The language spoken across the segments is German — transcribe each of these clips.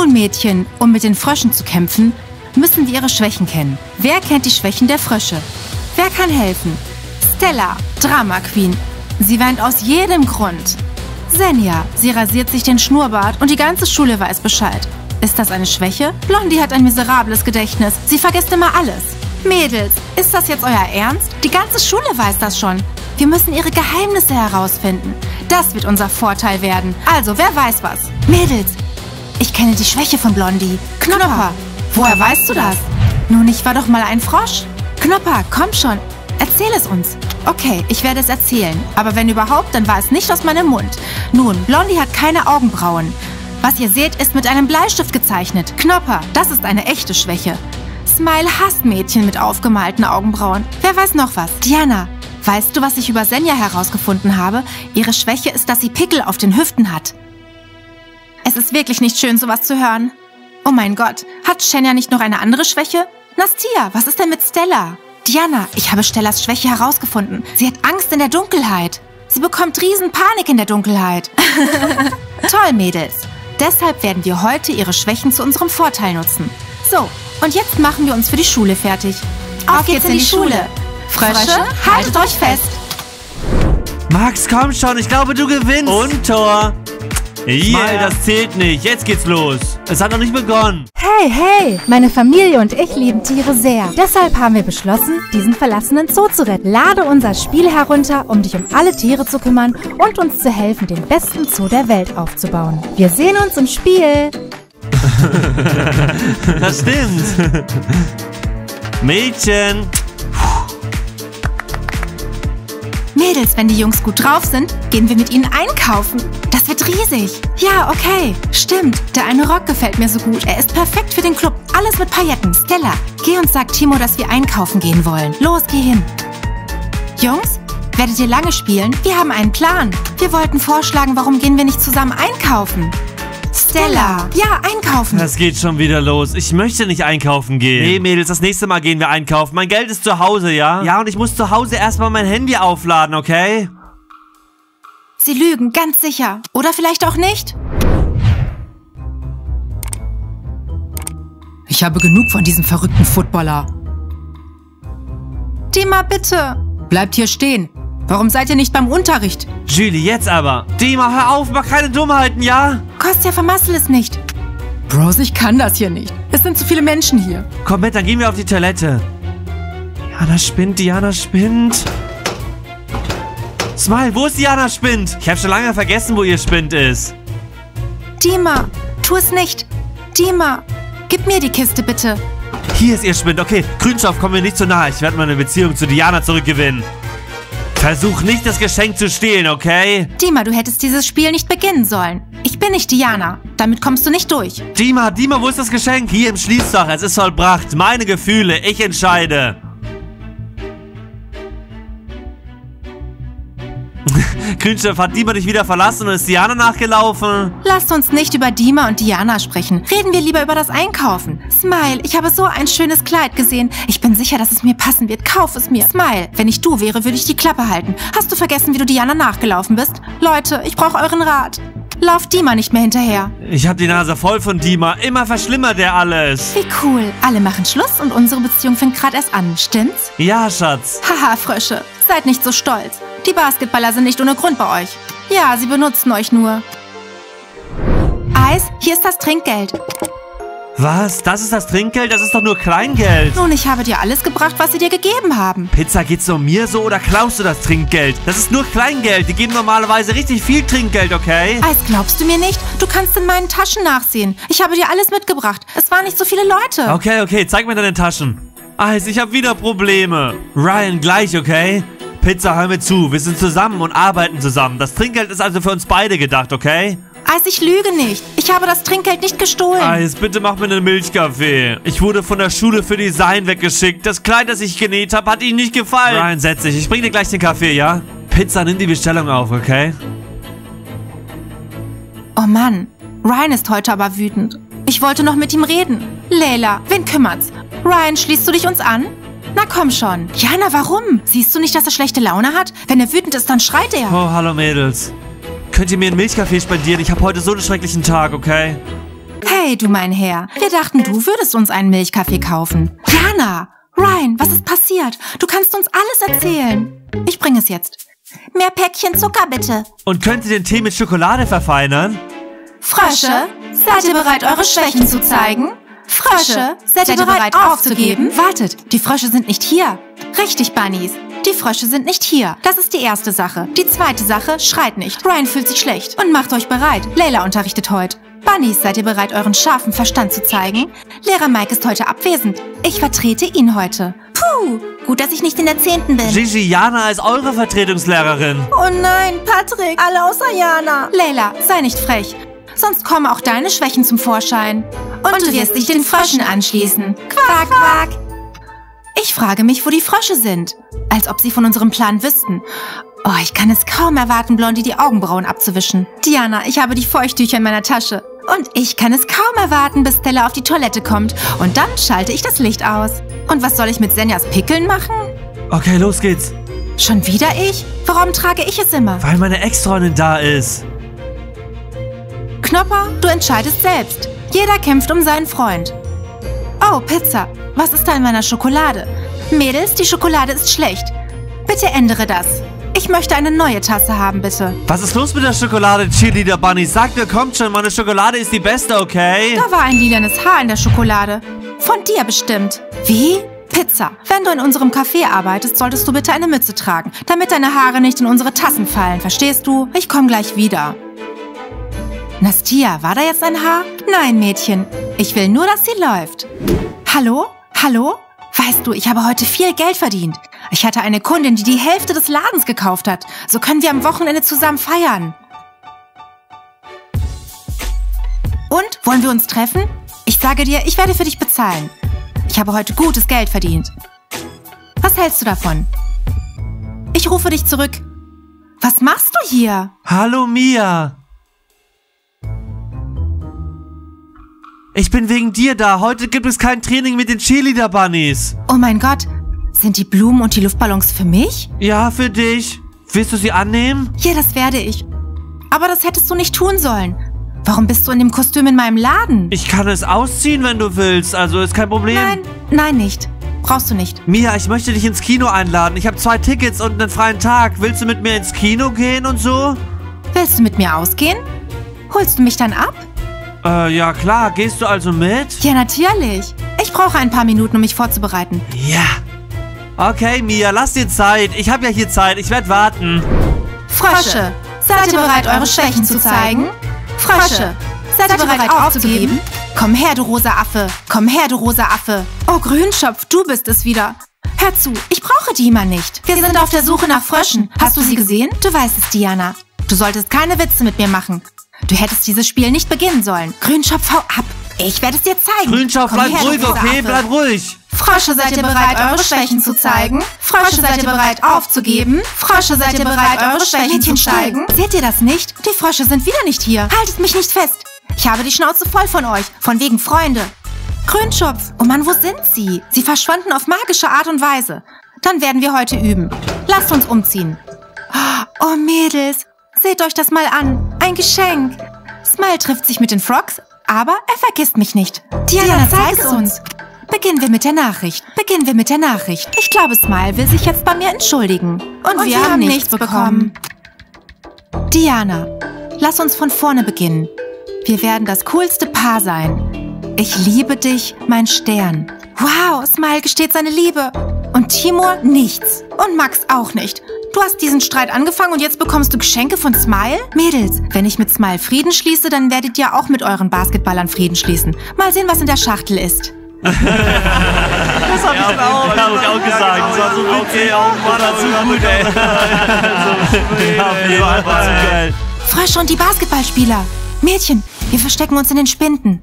Nun, Mädchen, um mit den Fröschen zu kämpfen, müssen wir ihre Schwächen kennen. Wer kennt die Schwächen der Frösche? Wer kann helfen? Stella, Drama Queen. Sie weint aus jedem Grund. Senja, sie rasiert sich den Schnurrbart und die ganze Schule weiß Bescheid. Ist das eine Schwäche? Blondie hat ein miserables Gedächtnis. Sie vergisst immer alles. Mädels, ist das jetzt euer Ernst? Die ganze Schule weiß das schon. Wir müssen ihre Geheimnisse herausfinden. Das wird unser Vorteil werden. Also, wer weiß was? Mädels, ich kenne die Schwäche von Blondie. Knopper, woher weißt du das? Nun, ich war doch mal ein Frosch. Knopper, komm schon. Erzähl es uns. Okay, ich werde es erzählen. Aber wenn überhaupt, dann war es nicht aus meinem Mund. Nun, Blondie hat keine Augenbrauen. Was ihr seht, ist mit einem Bleistift gezeichnet. Knopper, das ist eine echte Schwäche. Smile hasst Mädchen mit aufgemalten Augenbrauen. Wer weiß noch was? Diana, weißt du, was ich über Senja herausgefunden habe? Ihre Schwäche ist, dass sie Pickel auf den Hüften hat. Es ist wirklich nicht schön, sowas zu hören. Oh mein Gott, hat Shenya nicht noch eine andere Schwäche? Nastia, was ist denn mit Stella? Diana, ich habe Stellas Schwäche herausgefunden. Sie hat Angst in der Dunkelheit. Sie bekommt Riesenpanik in der Dunkelheit. Toll, Mädels. Deshalb werden wir heute ihre Schwächen zu unserem Vorteil nutzen. So, und jetzt machen wir uns für die Schule fertig. Auf, geht's in die Schule. Frösche, haltet euch fest. Max, komm schon, ich glaube, du gewinnst. Und Tor. Yeah, das zählt nicht. Jetzt geht's los. Es hat noch nicht begonnen. Hey, hey! Meine Familie und ich lieben Tiere sehr. Deshalb haben wir beschlossen, diesen verlassenen Zoo zu retten. Lade unser Spiel herunter, um dich um alle Tiere zu kümmern und uns zu helfen, den besten Zoo der Welt aufzubauen. Wir sehen uns im Spiel. Das stimmt. Mädchen. Mädels, wenn die Jungs gut drauf sind, gehen wir mit ihnen einkaufen. Das wird riesig. Ja, okay. Stimmt, der eine Rock gefällt mir so gut. Er ist perfekt für den Club. Alles mit Pailletten. Stella, geh und sag Timo, dass wir einkaufen gehen wollen. Los, geh hin. Jungs, werdet ihr lange spielen? Wir haben einen Plan. Wir wollten vorschlagen, warum gehen wir nicht zusammen einkaufen? Stella, ja, einkaufen. Das geht schon wieder los. Ich möchte nicht einkaufen gehen. Nee, Mädels, das nächste Mal gehen wir einkaufen. Mein Geld ist zu Hause, ja? Ja, und ich muss zu Hause erstmal mein Handy aufladen, okay? Sie lügen, ganz sicher. Oder vielleicht auch nicht? Ich habe genug von diesem verrückten Footballer. Dima, bitte. Bleibt hier stehen. Warum seid ihr nicht beim Unterricht? Julie, jetzt aber. Dima, hör auf, mach keine Dummheiten, ja? Kostja, vermassel es nicht. Bros, ich kann das hier nicht. Es sind zu viele Menschen hier. Komm mit, dann gehen wir auf die Toilette. Diana spinnt, Diana spinnt. Smile, wo ist Diana spinnt? Ich habe schon lange vergessen, wo ihr Spind ist. Dima, tu es nicht. Dima, gib mir die Kiste bitte. Hier ist ihr Spind. Okay, Grünstoff, komm mir nicht zu nahe. Ich werde meine Beziehung zu Diana zurückgewinnen. Versuch nicht, das Geschenk zu stehlen, okay? Dima, du hättest dieses Spiel nicht beginnen sollen. Ich bin nicht Diana. Damit kommst du nicht durch. Dima, Dima, wo ist das Geschenk? Hier im Schließfach. Es ist vollbracht. Meine Gefühle. Ich entscheide. Grünstoff hat Dima dich wieder verlassen und ist Diana nachgelaufen. Lasst uns nicht über Dima und Diana sprechen. Reden wir lieber über das Einkaufen. Smile, ich habe so ein schönes Kleid gesehen. Ich bin sicher, dass es mir passen wird. Kauf es mir. Smile, wenn ich du wäre, würde ich die Klappe halten. Hast du vergessen, wie du Diana nachgelaufen bist? Leute, ich brauche euren Rat. Lauf Dima nicht mehr hinterher. Ich habe die Nase voll von Dima. Immer verschlimmert er alles. Wie cool. Alle machen Schluss und unsere Beziehung fängt gerade erst an, stimmt's? Ja, Schatz. Haha, Frösche. Seid nicht so stolz. Die Basketballer sind nicht ohne Grund bei euch. Ja, sie benutzen euch nur. Eis, hier ist das Trinkgeld. Was? Das ist das Trinkgeld? Das ist doch nur Kleingeld. Nun, ich habe dir alles gebracht, was sie dir gegeben haben. Pizza, geht's nur mir so oder klaust du das Trinkgeld? Das ist nur Kleingeld. Die geben normalerweise richtig viel Trinkgeld, okay? Eis, glaubst du mir nicht? Du kannst in meinen Taschen nachsehen. Ich habe dir alles mitgebracht. Es waren nicht so viele Leute. Okay, okay, zeig mir deine Taschen. Eis, ich habe wieder Probleme. Ryan, gleich, okay? Pizza, hör mir zu. Wir sind zusammen und arbeiten zusammen. Das Trinkgeld ist also für uns beide gedacht, okay? Eis, ich lüge nicht. Ich habe das Trinkgeld nicht gestohlen. Eis, bitte mach mir einen Milchkaffee. Ich wurde von der Schule für Design weggeschickt. Das Kleid, das ich genäht habe, hat Ihnen nicht gefallen. Ryan, setz dich. Ich bring dir gleich den Kaffee, ja? Pizza, nimm die Bestellung auf, okay? Oh Mann, Ryan ist heute aber wütend. Ich wollte noch mit ihm reden. Leila, wen kümmert's? Ryan, schließt du dich uns an? Na komm schon. Jana, warum? Siehst du nicht, dass er schlechte Laune hat? Wenn er wütend ist, dann schreit er. Oh, hallo Mädels. Könnt ihr mir einen Milchkaffee spendieren? Ich habe heute so einen schrecklichen Tag, okay? Hey, du mein Herr. Wir dachten, du würdest uns einen Milchkaffee kaufen. Jana! Ryan, was ist passiert? Du kannst uns alles erzählen. Ich bringe es jetzt. Mehr Päckchen Zucker, bitte. Und könnt ihr den Tee mit Schokolade verfeinern? Frösche, seid ihr bereit, eure Schwächen zu zeigen? Frösche, seid ihr bereit, aufzugeben? Wartet, die Frösche sind nicht hier. Richtig, Bunnies. Die Frösche sind nicht hier. Das ist die erste Sache. Die zweite Sache, schreit nicht. Ryan fühlt sich schlecht. Und macht euch bereit. Layla unterrichtet heute. Bunnies, seid ihr bereit, euren scharfen Verstand zu zeigen? Lehrer Mike ist heute abwesend. Ich vertrete ihn heute. Puh, gut, dass ich nicht in der Zehnten bin. Gigi, Jana ist eure Vertretungslehrerin. Oh nein, Patrick, alle außer Jana. Layla, sei nicht frech. Sonst kommen auch deine Schwächen zum Vorschein. Und, du wirst dich den Fröschen anschließen. Quack, quack. Ich frage mich, wo die Frösche sind. Als ob sie von unserem Plan wüssten. Oh, ich kann es kaum erwarten, Blondie die Augenbrauen abzuwischen. Diana, ich habe die Feuchttücher in meiner Tasche. Und ich kann es kaum erwarten, bis Stella auf die Toilette kommt. Und dann schalte ich das Licht aus. Und was soll ich mit Senjas Pickeln machen? Okay, los geht's. Schon wieder ich? Warum trage ich es immer? Weil meine Ex-Freundin da ist. Knopper, du entscheidest selbst. Jeder kämpft um seinen Freund. Oh, Pizza. Was ist da in meiner Schokolade? Mädels, die Schokolade ist schlecht. Bitte ändere das. Ich möchte eine neue Tasse haben, bitte. Was ist los mit der Schokolade, Cheerleader Bunny? Sagt mir, kommt schon, meine Schokolade ist die beste, okay? Da war ein lilanes Haar in der Schokolade. Von dir bestimmt. Wie? Pizza. Wenn du in unserem Café arbeitest, solltest du bitte eine Mütze tragen, damit deine Haare nicht in unsere Tassen fallen. Verstehst du? Ich komme gleich wieder. Nastia, war da jetzt ein Haar? Nein, Mädchen. Ich will nur, dass sie läuft. Hallo? Hallo? Weißt du, ich habe heute viel Geld verdient. Ich hatte eine Kundin, die die Hälfte des Ladens gekauft hat. So können wir am Wochenende zusammen feiern. Und, wollen wir uns treffen? Ich sage dir, ich werde für dich bezahlen. Ich habe heute gutes Geld verdient. Was hältst du davon? Ich rufe dich zurück. Was machst du hier? Hallo, Mia. Ich bin wegen dir da. Heute gibt es kein Training mit den Cheerleader Bunnies. Oh mein Gott, sind die Blumen und die Luftballons für mich? Ja, für dich. Willst du sie annehmen? Ja, das werde ich. Aber das hättest du nicht tun sollen. Warum bist du in dem Kostüm in meinem Laden? Ich kann es ausziehen, wenn du willst. Also ist kein Problem. Nein, nein, nicht. Brauchst du nicht. Mia, ich möchte dich ins Kino einladen. Ich habe zwei Tickets und einen freien Tag. Willst du mit mir ins Kino gehen und so? Willst du mit mir ausgehen? Holst du mich dann ab? Äh, ja klar. Gehst du also mit? Ja, natürlich. Ich brauche ein paar Minuten, um mich vorzubereiten. Ja. Okay, Mia, lass dir Zeit. Ich habe ja hier Zeit. Ich werde warten. Frösche, seid ihr bereit, eure Schwächen zu zeigen? Frösche, seid ihr bereit aufzugeben? Komm her, du rosa Affe. Komm her, du rosa Affe. Oh, Grünschopf, du bist es wieder. Hör zu, ich brauche Dima nicht. Wir sind auf der Suche nach Fröschen. Hast du sie gesehen? Du weißt es, Diana. Du solltest keine Witze mit mir machen. Du hättest dieses Spiel nicht beginnen sollen. Grünschopf, hau ab. Ich werde es dir zeigen. Grünschopf, bleib her, ruhig, okay? Bleib ruhig. Frösche, seid ihr bereit, eure Schwächen zu zeigen? Frösche, seid ihr bereit, aufzugeben? Frösche, seid ihr bereit, eure Schwächen zu zeigen? Seht ihr das nicht? Die Frösche sind wieder nicht hier. Haltet mich nicht fest. Ich habe die Schnauze voll von euch. Von wegen Freunde. Grünschopf. Oh Mann, wo sind sie? Sie verschwanden auf magische Art und Weise. Dann werden wir heute üben. Lasst uns umziehen. Oh, Mädels. Seht euch das mal an. Ein Geschenk. Smile trifft sich mit den Frogs, aber er vergisst mich nicht. Diana, zeig es uns. Beginnen wir mit der Nachricht. Beginnen wir mit der Nachricht. Ich glaube, Smile will sich jetzt bei mir entschuldigen. Und, wir, haben nichts bekommen. Diana, lass uns von vorne beginnen. Wir werden das coolste Paar sein. Ich liebe dich, mein Stern. Wow, Smile gesteht seine Liebe. Und Timur nichts. Und Max auch nicht. Du hast diesen Streit angefangen und jetzt bekommst du Geschenke von Smile? Mädels, wenn ich mit Smile Frieden schließe, dann werdet ihr auch mit euren Basketballern Frieden schließen. Mal sehen, was in der Schachtel ist. Das habe ich auch, hab ich auch gesagt. Das war so witzig. Mann, das war so gut, ey. Ja, zu geil. Frösche und die Basketballspieler. Mädchen, wir verstecken uns in den Spinden.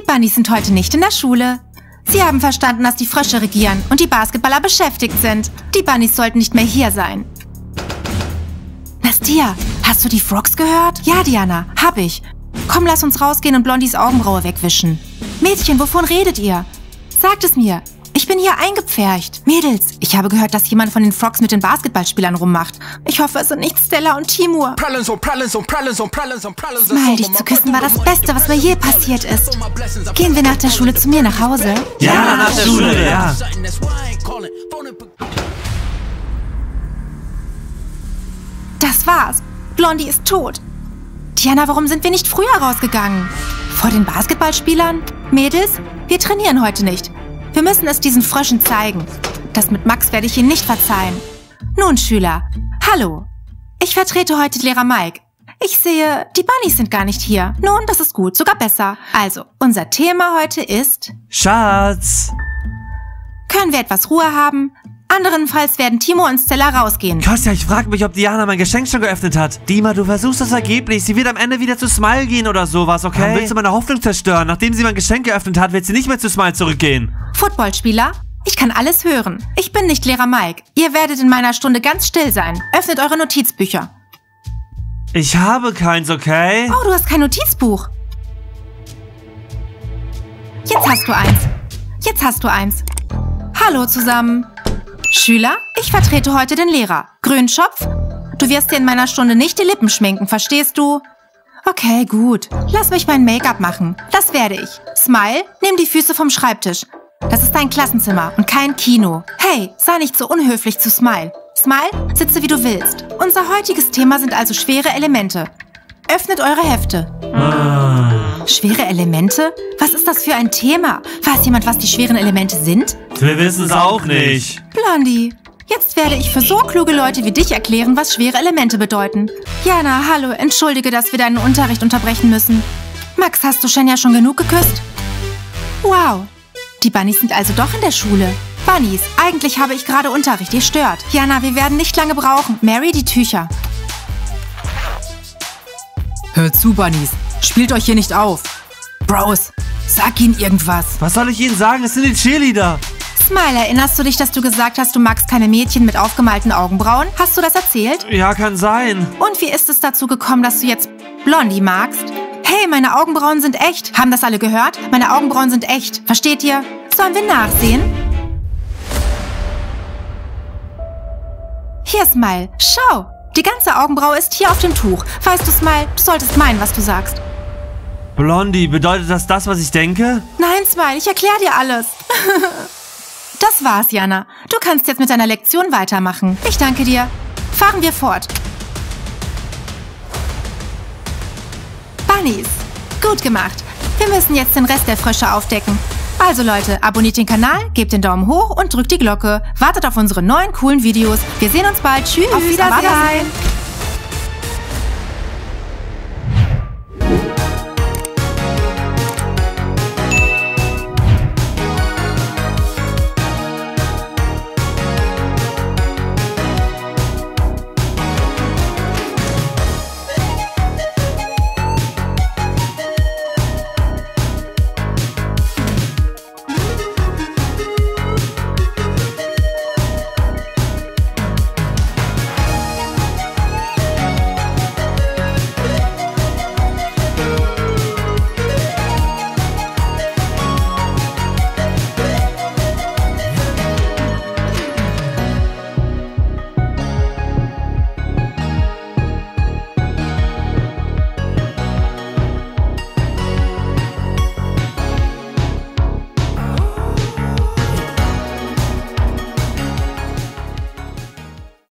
Die Bunnies sind heute nicht in der Schule. Sie haben verstanden, dass die Frösche regieren und die Basketballer beschäftigt sind. Die Bunnies sollten nicht mehr hier sein. Nastia, hast du die Frogs gehört? Ja, Diana, hab ich. Komm, lass uns rausgehen und Blondies Augenbraue wegwischen. Mädchen, wovon redet ihr? Sagt es mir. Ich bin hier eingepfercht. Mädels, ich habe gehört, dass jemand von den Frogs mit den Basketballspielern rummacht. Ich hoffe, es sind nicht Stella und Timur. Smile, dich zu küssen war das Beste, was mir je passiert ist. Gehen wir nach der Schule zu mir nach Hause? Ja, nach der Schule, ja. Das war's. Blondie ist tot. Diana, warum sind wir nicht früher rausgegangen? Vor den Basketballspielern? Mädels, wir trainieren heute nicht. Wir müssen es diesen Fröschen zeigen. Das mit Max werde ich Ihnen nicht verzeihen. Nun, Schüler, hallo. Ich vertrete heute Lehrer Mike. Ich sehe, die Bunnies sind gar nicht hier. Nun, das ist gut, sogar besser. Also, unser Thema heute ist... Schatz. Können wir etwas Ruhe haben? Anderenfalls werden Timo und Stella rausgehen. Kostja, ich frage mich, ob Diana mein Geschenk schon geöffnet hat. Dima, du versuchst das vergeblich. Sie wird am Ende wieder zu Smile gehen oder sowas, okay? Warum willst du meine Hoffnung zerstören? Nachdem sie mein Geschenk geöffnet hat, wird sie nicht mehr zu Smile zurückgehen. Footballspieler, ich kann alles hören. Ich bin nicht Lehrer Mike. Ihr werdet in meiner Stunde ganz still sein. Öffnet eure Notizbücher. Ich habe keins, okay? Oh, du hast kein Notizbuch. Jetzt hast du eins. Jetzt hast du eins. Hallo zusammen. Schüler, ich vertrete heute den Lehrer. Grünschopf, du wirst dir in meiner Stunde nicht die Lippen schminken, verstehst du? Okay, gut. Lass mich mein Make-up machen. Das werde ich. Smile, nimm die Füße vom Schreibtisch. Das ist dein Klassenzimmer und kein Kino. Hey, sei nicht so unhöflich zu Smile. Smile, sitze wie du willst. Unser heutiges Thema sind also schwere Elemente. Öffnet eure Hefte. Schwere Elemente? Was ist das für ein Thema? Weiß jemand, was die schweren Elemente sind? Wir wissen es auch nicht. Blondie, jetzt werde ich für so kluge Leute wie dich erklären, was schwere Elemente bedeuten. Jana, hallo, entschuldige, dass wir deinen Unterricht unterbrechen müssen. Max, hast du Shenya schon genug geküsst? Wow, die Bunnies sind also doch in der Schule. Bunnies, eigentlich habe ich gerade Unterricht, ihr stört. Jana, wir werden nicht lange brauchen. Mary, die Tücher. Hört zu, Bunnies. Spielt euch hier nicht auf. Bros, sag ihnen irgendwas. Was soll ich Ihnen sagen? Es sind die Cheerleader. Smile, erinnerst du dich, dass du gesagt hast, du magst keine Mädchen mit aufgemalten Augenbrauen? Hast du das erzählt? Ja, kann sein. Und wie ist es dazu gekommen, dass du jetzt Blondie magst? Hey, meine Augenbrauen sind echt. Haben das alle gehört? Meine Augenbrauen sind echt. Versteht ihr? Sollen wir nachsehen? Hier, Smile. Schau. Die ganze Augenbraue ist hier auf dem Tuch. Weißt du, Smile, du solltest meinen, was du sagst. Blondie, bedeutet das das, was ich denke? Nein, Smile, ich erkläre dir alles. das war's, Jana. Du kannst jetzt mit deiner Lektion weitermachen. Ich danke dir. Fahren wir fort. Bunnies. Gut gemacht. Wir müssen jetzt den Rest der Frösche aufdecken. Also Leute, abonniert den Kanal, gebt den Daumen hoch und drückt die Glocke. Wartet auf unsere neuen coolen Videos. Wir sehen uns bald. Tschüss. Auf Wiedersehen.